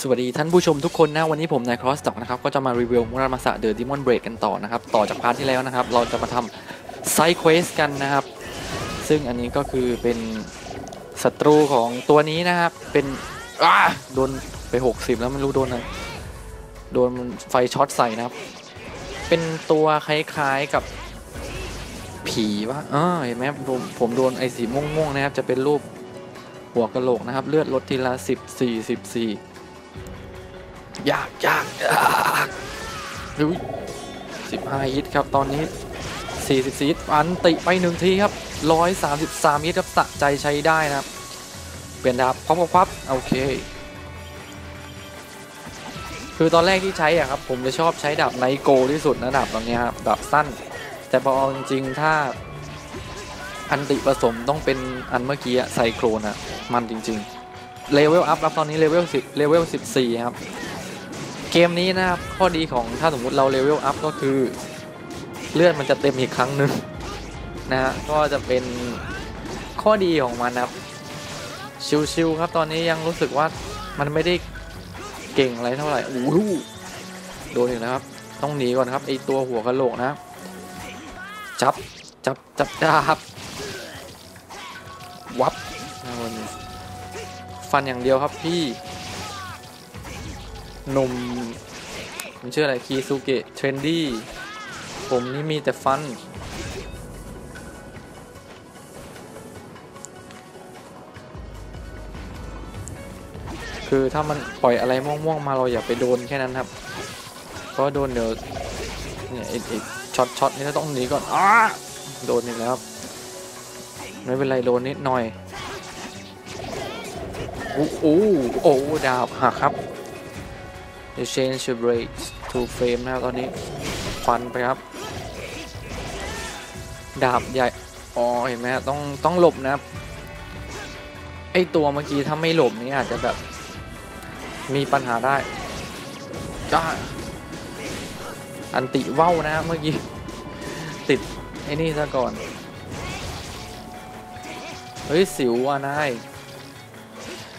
สวัสดีท่านผู้ชมทุกคนนะวันนี้ผมนายครอสต็อกนะครับก็จะมารีวิว Muramasa: The Demon Blade กันต่อนะครับ ต่อจาก part ที่แล้วนะครับ เราจะมาทำ side quest กันนะครับ ซึ่งอันนี้ก็คือเป็นศัตรูของตัวนี้นะครับ เป็นอ้าโดนไป 60 แล้วไม่รู้โดนอะไรโดนไฟช็อตใส่นะครับ เป็นตัวคล้ายๆกับผีวะเออเห็นไหมผมผมโดนไอ้สีม่วงๆนะครับ จะเป็นรูปหัวกะโหลกนะครับ เลือดลดทีละ14 14 ยากยากยากดูสิบห้าฮิตครับตอนนี้สี่สิบสี่ฮิตอันติไปหนึ่งทีครับร้อยสามสิบสามฮิตครับสะใจใช้ได้นะครับ เปลี่ยนดาบพับพับพับโอเค คือตอนแรกที่ใช้อะครับ ผมจะชอบใช้ดาบไนโกที่สุดนะดาบตอนนี้ยครับดาบสั้น แต่พออจริงๆถ้าอัลติผสมต้องเป็นอันเมื่อกี้ไซโครนอะมันจริง ๆ level up ครับตอนนี้เลเวลสิบเลเวลสิบสี่ครับ เกมนี้นะครับข้อดีของถ้าสมมุติเรา level up ก็คือ เลือดมันจะเต็มอีกครั้งหนึ่งนะฮะก็จะเป็นข้อดีของมันนะครับชิวๆครับตอนนี้ยังรู้สึกว่ามันไม่ได้เก่งอะไรเท่าไหร่โอ้โหโดนอีกแล้วครับ ต้องหนีก่อนครับไอตัวหัวกะโหลกนะ จับจับจับดาบวับเอามันฟันอย่างเดียวครับพี่ หนุ่มมันชื่ออะไรคีซูเกะเทรนดี้ผมนี่มีแต่ฟัน คือถ้ามันปล่อยอะไรม่วงๆมาเราอย่าไปโดนแค่นั้นครับ เพราะว่าโดนเดี๋ยวเนี่ยอีกอีกช็อตช็อตนี่เราต้องหนีก่อนอ้าโดนอีกแล้วครับไม่เป็นไรโดนนิดหน่อยโอ้โหโอ้ดาบหักครับ The change the blade to frame นะครับตอนนี้ฟันไปครับ ดาบใหญ่ อ๋อ เห็นไหมต้องต้องหลบนะครับ ไอตัวเมื่อกี้ถ้าไม่หลบนี่อาจจะแบบ มีปัญหาได้จ้าอันติเว้านะเมื่อกี้ ติด ไอ้นี่ซะก่อน เฮ้ย สิวอะนาย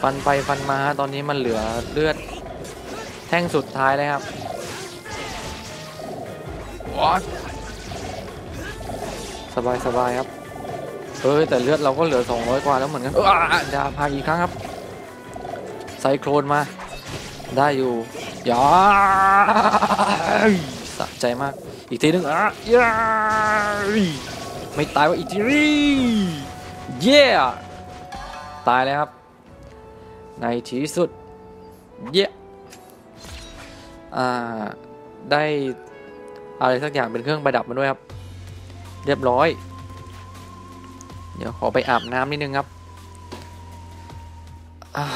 ฟันไปฟันมาตอนนี้มันเหลือเลือด แท่งสุดท้ายเลยครับว้าสบายสบายครับเอ้ยแต่เลือดเราก็เหลือ 200 กว่าแล้วเหมือนกันอ้าดาพาอีกครั้งครับ ไซโครนมา ได้อยู่ยาสะใจมาก อีกทีหนึงอะยาไม่ตายว่าอีกทีเย้ตายแล้วครับ ในที่สุด เย้อ่า ได้อะไรสักอย่างเป็นเครื่องประดับมาด้วยครับ เรียบร้อย เดี๋ยวขอไปอาบน้ำนิดนึงครับอ่า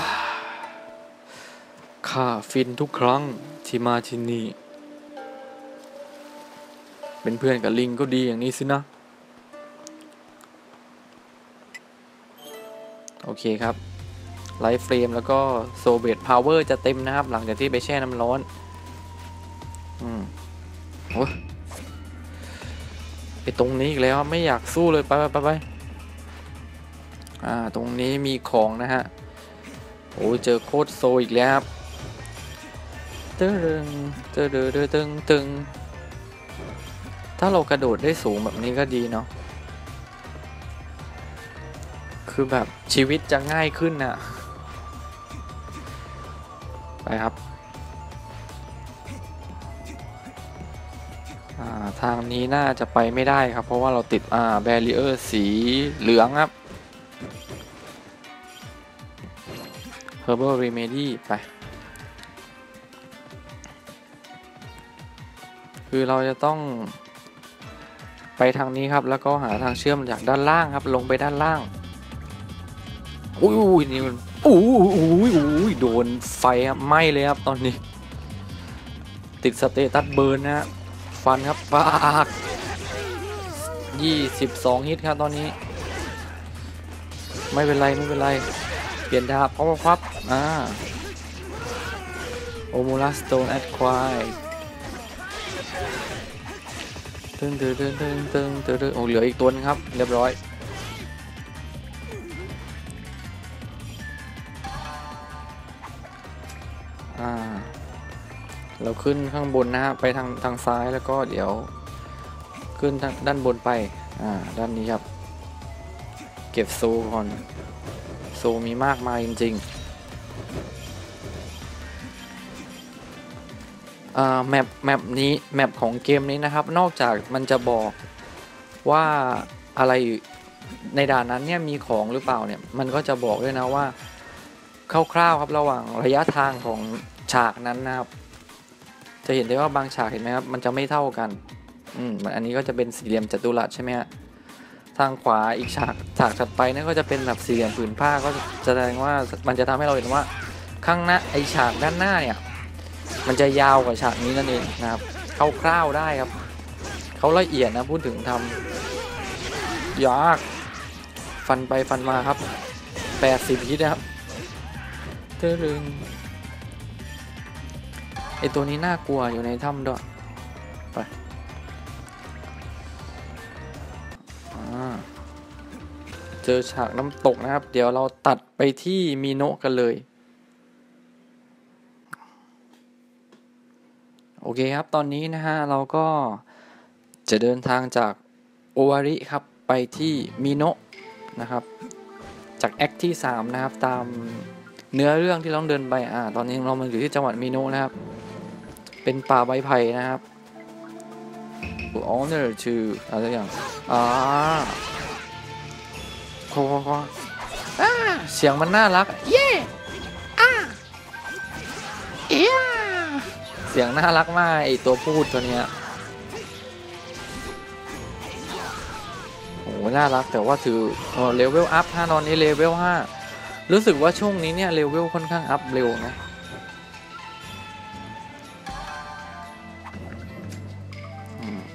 ข้าฟินทุกครั้งที่มาที่นี่ เป็นเพื่อนกับลิงก็ดีอย่างนี้สินะ โอเคครับ life frame แล้วก็ soul blade power จะเต็มนะครับ หลังจากที่ไปแช่น้ำร้อน อืมโอ้ยไปตรงนี้อีกแล้วไม่อยากสู้เลยไปไปไปไปอ่าตรงนี้มีของนะฮะโอ้เจอโคตรโซอีกแล้วครับตึงตึงตึงตึงตึงตึงถ้าเรากระโดดได้สูงแบบนี้ก็ดีเนาะคือแบบชีวิตจะง่ายขึ้นน่ะไปครับ ทางนี้น่าจะไปไม่ได้ครับ เพราะว่าเราติดอ่าแบรีเออร์สีเหลืองครับ Herbal Remedy ไป คือเราจะต้อง ไปทางนี้ครับ แล้วก็หาทางเชื่อมจากด้านล่างครับ ลงไปด้านล่าง อุ้ยอุ้ยนี่มันอุ้ยอุ้ยอุ้ยโดนไฟครับไหม้เลยครับตอนนี้ ติด status burn นะฮะ ฟันครับปากยี่สิบสองฮิตครับตอนนี้ ไม่เป็นไรไม่เป็นไร เปลี่ยนดาบเพราะว่าครับอ่า amulet stone acquired ตึงตึงตึงตึงตึงตึงตึงโอ้เหลืออีกตัวนึงครับ เรียบร้อยออ่า เราขึ้นข้างบนนะฮะไปทางทางซ้ายแล้วก็เดี๋ยวขึ้นด้านบนไปอ่าด้านนี้ครับ เก็บโซก่อนโซมีมากมายจริงๆอ่าแมปแมปนี้แมปของเกมนี้นะครับ นอกจากมันจะบอกว่าอะไรในด่านนั้นเนี่ยมีของหรือเปล่าเนี่ยมันก็จะบอกด้วยนะว่าคร่าวๆครับระหว่างระยะทางของฉากนั้นนะครับ จะเห็นได้ว่าบางฉากเห็นไหมครับ มันจะไม่เท่ากัน อืมอันนี้ก็จะเป็นสี่เหลี่ยมจัตุรัสใช่ไหมฮะ ทางขวาอีกฉากฉากถัดไปนั่นก็จะเป็นแบบสี่เหลี่ยมผืนผ้าก็แสดงว่ามันจะทำให้เราเห็นว่าข้างหน้าไอฉากด้านหน้าเนี่ย มันจะยาวกว่าฉากนี้นั่นเองนะครับคร่าวๆได้ครับ เขาละเอียดนะพูดถึงทำยากฟันไปฟันมาครับแปดสิบฮิตนะครับเตรึง ไอตัวนี้น่ากลัวอยู่ในถ้ำด้วย ไปเจอฉากน้ำตกนะครับ เดี๋ยวเราตัดไปที่มีโนะกันเลย โอเคครับ ตอนนี้นะฮะ เราก็จะเดินทางจากโอวาริครับ ไปที่มิโนะนะครับ จากแอคที่ 3 นะครับ ตามเนื้อเรื่องที่เราต้องเดินไป อ่า ตอนนี้เรามาอยู่ที่จังหวัดมิโนะนะครับ เป็นป่าใบไผ่นะครับ to honor to อะไรอย่างอ่าโคโคโคอ่าเสียงมันน่ารัก เย่อ่าเอียเสียงน่ารักมากไอตัวพูดตัวเนี้ยโอ้โหน่ารักแต่ว่าถือเออ level up ฮะตอนนี้เลเวลห้ารู้สึกว่าช่วงนี้เนี่ย level ค่อนข้าง up เร็วนะ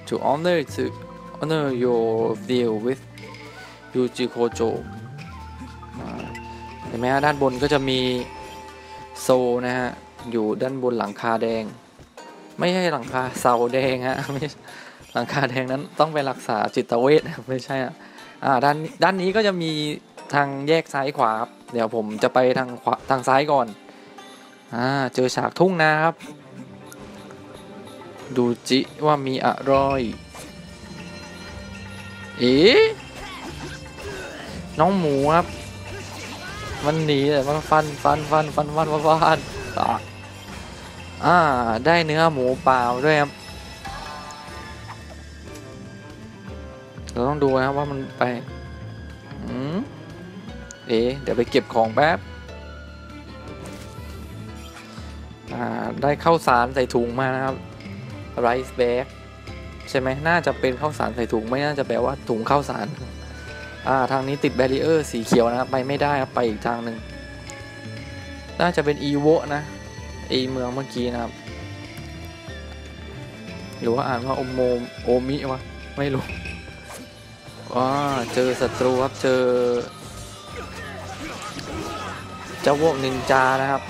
to honor to honor your deal with Yukinojo เห็นไหมฮะด้านบนก็จะมีโซนะฮะ อยู่ด้านบนหลังคาแดง ไม่ใช่หลังคาเสาแดงฮะไม่หลังคาแดงนั้นต้องไปรักษาจิตเวชไม่ใช่อะอ่าด้านด้านนี้ก็จะมีทางแยกซ้ายขวาครับเดี๋ยวผมจะไปทางขวาทางซ้ายก่อนอ่าเจอฉากทุ่งนาครับ ดูจิว่ามีอะไรเอ๋น้องหมูครับ มันหนีแต่มันฟันฟันฟันฟันฟันฟันฟันอะอ่า ได้เนื้อหมูเปล่าด้วยครับ เราต้องดูนะครับว่ามันไปอืมเอ๊ะเดี๋ยวไปเก็บของแป๊บ อ่า ได้ข้าวสารใส่ถุงมานะครับ ไรซ์แบกใช่ไหมน่าจะเป็นข้าวสารใส่ถุงไม่น่าจะแปลว่าถุงข้าวสารอ่าทางนี้ติด barrier สีเขียวนะครับไปไม่ได้ครับไปอีกทางหนึ่งน่าจะเป็นอีโวนะไอเมืองเมื่อกี้นะครับ หรือว่าอ่านว่าโอโมโอมิวะไม่รู้ว้าเจอศัตรูครับเจอเจ้าพวกนินจานะครับ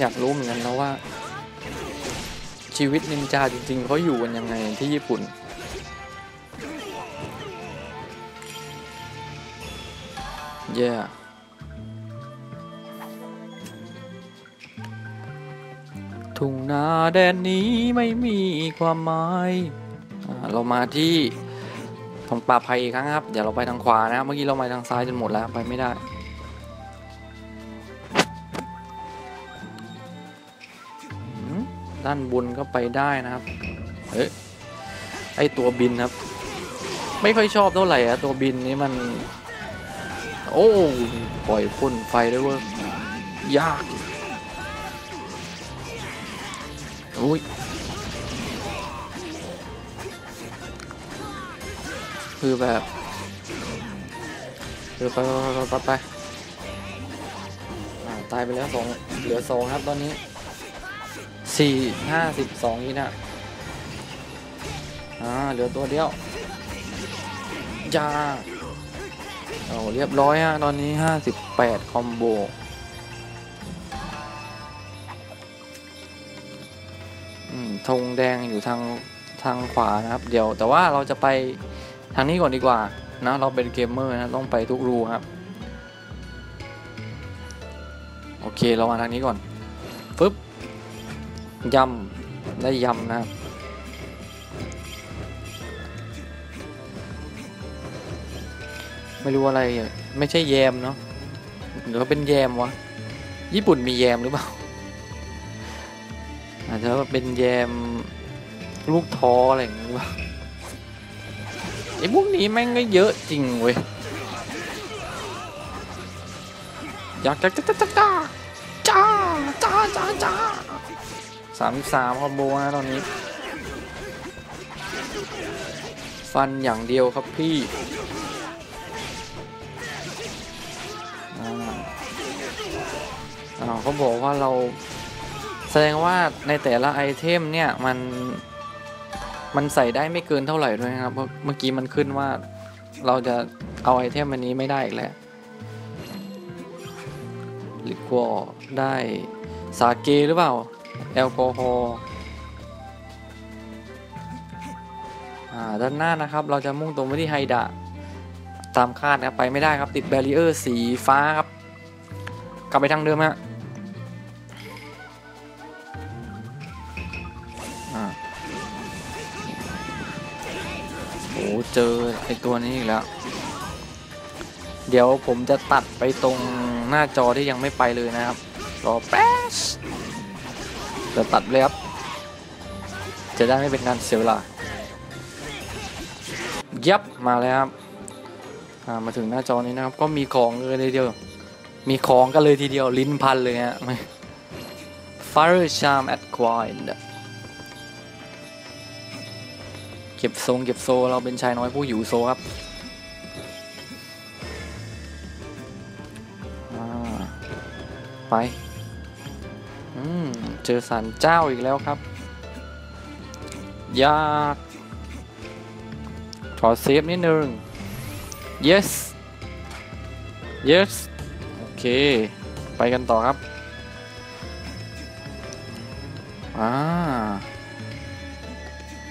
อยากรู้เหมือนกันนะว่า ชีวิตนินจาจริง ๆเขาอยู่กันยังไงที่ญี่ปุ่น เย่ทุ่งนาแดนนี้ไม่มีความหมายเรามาที่ตรงป่าไผ่อีกครั้งครับ เดี๋ยวเราไปทางขวานะครับ เมื่อกี้เราไปทางซ้ายจนหมดแล้วไปไม่ได้ ด้านบนก็ไปได้นะครับ เฮ้ย ไอตัวบินครับ ไม่ค่อยชอบเท่าไหร่อะตัวบินนี้มัน โอ้ปล่อยพ่นไฟด้วยเว้ยยากอุ้ยคือแบบคือไปไปไปไปตายไปแล้วสองเหลือสองครับตอนนี้ สี่ห้าสิบสองนี่นะอ่าเหลือตัวเดียวจ้าโอ้เรียบร้อยฮะตอนนี้ห้าสิบแปดคอมโบอืมธงแดงอยู่ทางทางขวานะครับ เดี๋ยวแต่ว่าเราจะไปทางนี้ก่อนดีกว่านะเราเป็นเกมเมอร์นะต้องไปทุกรูครับ โอเคเรามาทางนี้ก่อน ยำได้ยำนะครับไม่รู้อะไรไม่ใช่แยมเนาะหรือว่าเป็นแยมวะญี่ปุ่นมีแยมหรือเปล่าอาจจะเป็นแยมลูกท้ออะไรอย่างเงี้ยไอ้พวกนี้แม่งก็เยอะจริงเว้ยอยากจะจ้าจ้าจ้าจ้าจ้าจ้าจ้า สามสามคอมโบนะตอนนี้ ฟันอย่างเดียวครับพี่เขาบอกว่าเราแสดงว่าในแต่ละไอเทมเนี่ย มัน มันใส่ได้ไม่เกินเท่าไหร่ด้วยนะครับเพราะเมื่อกี้มันขึ้นว่าเราจะเอา item อันนี้ไม่ได้อีกแล้ว liquor ได้สาเกหรือเปล่า แอลกอฮอล์ด้านหน้านะครับเราจะมุ่งตรงไปที่ไฮดะตามคาดนะครับไปไม่ได้ครับติด barrier สีฟ้าครับ กลับไปทางเดิมฮะโอ้เจอไอตัวนี้อีกแล้ว เดี๋ยวผมจะตัดไปตรงหน้าจอที่ยังไม่ไปเลยนะครับ รอแป๊บ จะตัดเลยครับ จะได้ไม่เป็นการเสียเวลา ยับมาแล้วครับมาถึงหน้าจอนี้นะครับ ก็มีของเลยทีเดียว มีของกันเลยทีเดียวลิ้นพันเลยฮะ Fire Charm Acquired เก็บทรงเก็บโซเราเป็นชายน้อยผู้หิวโซครับไป เจอสันเจ้าอีกแล้วครับ ยากขอเซฟนิดนึง yes yes โอเค ไปกันต่อครับ อ่า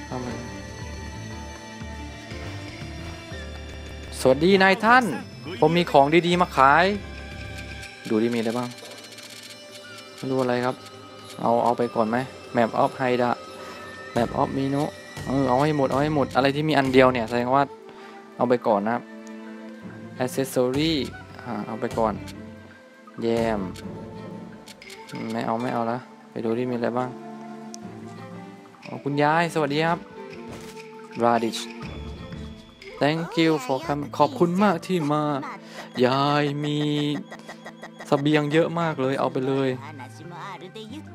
เข้ามสวัสดีนายท่าน ผมมีของดีๆมาขาย ดูดิมีอะไรบ้าง ไม่รู้อะไรครับ เอาเอาไปก่อนไหม Map of Haida Map of Mino เออเอาให้หมดเอาให้หมดอะไรที่มีอันเดียวเนี่ยแสดงว่าเอาไปก่อนนะครับ Accessory อ่เอาไปก่อนแยมไม่เอาไม่เอาละไปดูที่มีอะไรบ้างคุณยายสวัสดีครับ Radish thank you for coming ขอบคุณมากที่มา ยายมีสเสบียงเยอะมากเลยเอาไปเลย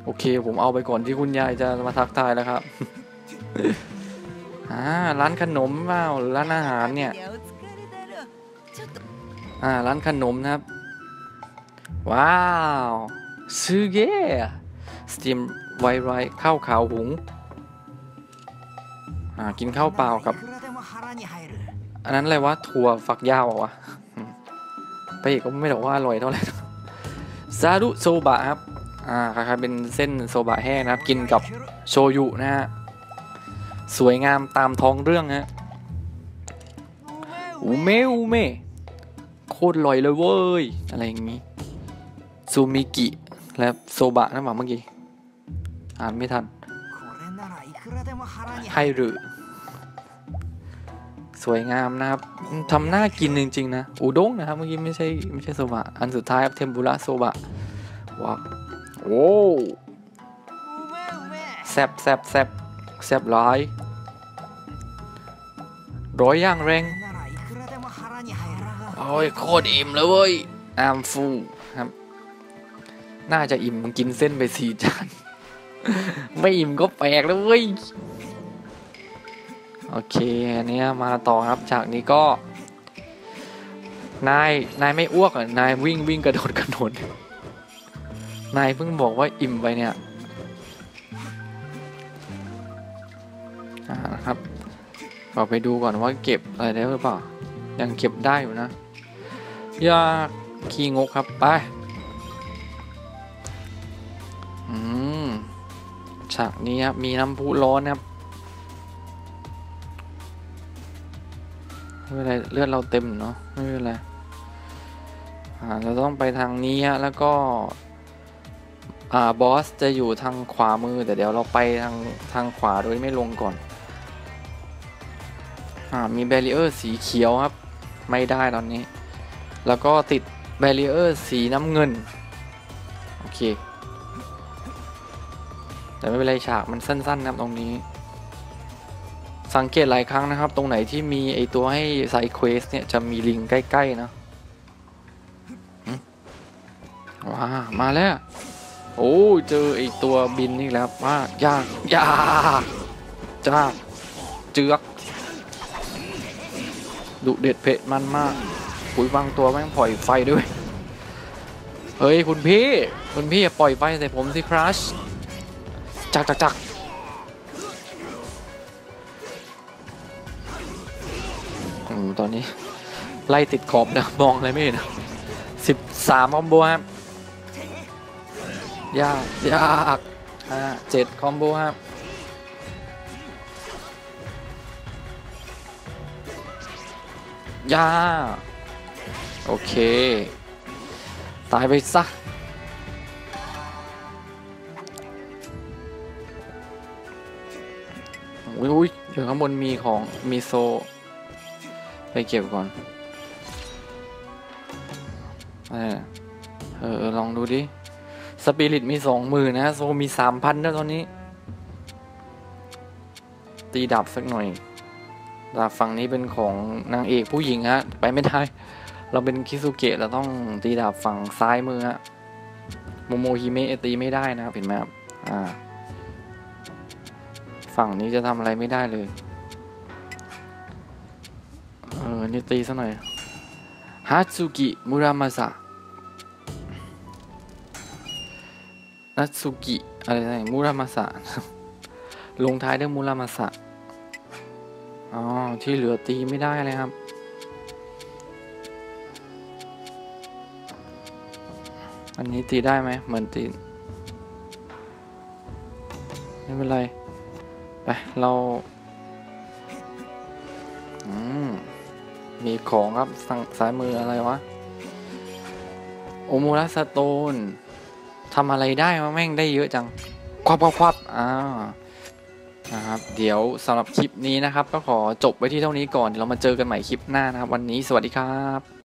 โอเค ผมเอาไปก่อนที่คุณยายจะมาทักทายแล้วครับอ่าร้านขนมเปล่าหรือร้านอาหารเนี่ย อ่า ร้านขนมนะครับ ว้าวซูเกะสตีมไวไรข้าวขาวหุง อ่า กินข้าวเปล่ากับ อันนั้นอะไรวะ ถั่วฝักยาวอวะไปอีกก็ไม่บอกว่าอร่อยเท่าไหร่ซารุโซบะครับ อ่าคล้ายๆเป็นเส้นโซบะแห้งนะครับ กินกับโชยุนะฮะ สวยงามตามท้องเรื่องฮะอูเมอูเมโคตรอร่อยเลยเว้ย อะไรอย่างงี้ซูมิกิและโซบะนั่นหว่าเมื่อกี้ อ่านไม่ทันให้หรือ สวยงามนะครับทำหน้ากินจริง ๆ นะอุด้งนะครับ เมื่อกี้ไม่ใช่ไม่ใช่โซบะ อันสุดท้ายครับเทมปุระโซบะ โอ้แซบแซบแซบแซบร้อยร้อยย่างแรงโอ้ยโคตรอิ่มเลยเว้ยอามฟูครับ น่าจะอิ่มมึงกินเส้นไปสี่จาน ไม่อิ่มก็แปลกแล้วเว้ย โอเคอันเนี้ยมาต่อครับฉากนี้ก็ นาย นายไม่อ้วกอะ นายวิ่งวิ่งกระโดดกระโดด นายเพิ่งบอกว่าอิ่มไปเนี่ยนะครับเราไปดูก่อนว่าเก็บอะไรได้หรือเปล่า ยังเก็บได้อยู่นะยาขี้งกครับไป อืม ฉากนี้ครับ มีน้ำพุร้อนนะครับไม่เป็นไร เลือดเราเต็มเนาะไม่เป็นไร อ่า เราต้องไปทางนี้ฮะ แล้วก็ อ่า boss จะอยู่ทางขวามือแต่เดี๋ยวเราไปทางทางขวาโดยไม่ลงก่อนอ่ามี barrier สีเขียวครับ ไม่ได้ตอนนี้ แล้วก็ติด barrier สีน้ำเงิน โอเค แต่ไม่เป็นไรฉากมันสั้นๆนะครับตรงนี้ สังเกตหลายครั้งนะครับ ตรงไหนที่มีไอตัวให้ไซเควสเนี่ยจะมีลิงใกล้ ๆ นะว้ามาแล้ว โอ้เจอไอตัวบินนี่แล้วว่ายากยากจ้าเจือกดุเด็ดเผ็ดมันมากปุยบางตัวแม่งปล่อยไฟด้วย เฮ้ยคุณพี่คุณพี่อย่าปล่อยไฟใส่ผมสิครัชจักจักจักอืมตอนนี้ ไล่ติดขอบนะมองอะไรไม่เห็นสิบสามคอมโบครับ ยากยากอ่าเจ็ดคอมโบครับยากโอเค ตายไปซะอุ้ยอยู่ข้างบนมีของมี soul ไปเก็บก่อนเออเออลองดูดิ สปิริตมีสองมือนะ soul มีสามพันนะตอนนี้ ตีดับสักหน่อยดาบฝั่งนี้เป็นของนางเอกผู้หญิงฮะ ไปไม่ได้ เราเป็นคิสุเกะเราต้องตีดาบฝั่งซ้ายมือฮะโมโมฮิเมะตีไม่ได้นะครับเห็นไหมครับอ่า ฝั่งนี้จะทำอะไรไม่ได้เลย เออนี่ตีซะหน่อยฮัตสุกิมุรามาสะ นัตสุกิอะไรนะมุรามาสะลงท้ายด้วยมุรามาสะอ๋อที่เหลือตีไม่ได้เลยครับ อันนี้ตีได้ไหมเหมือนตีไม่เป็นไร ไป เราอืมมีของครับสั่งซ้ายมืออะไรวะ โอมูระสโตน ทำอะไรได้มาแม่งได้เยอะจัง ควับควับควับอ่านะครับ เดี๋ยวสำหรับคลิปนี้นะครับ ก็ขอจบไว้ที่เท่านี้ก่อนเดี๋ยวเรามาเจอกันใหม่คลิปหน้านะครับ วันนี้สวัสดีครับ